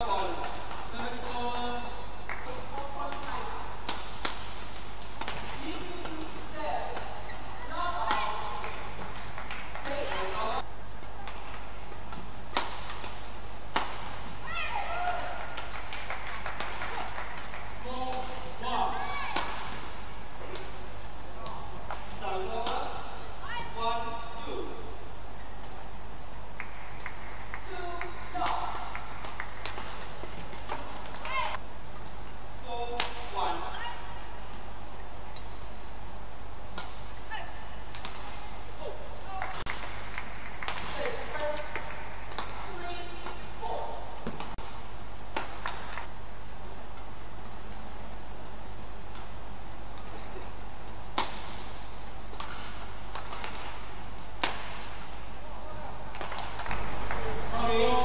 Oh! Amen.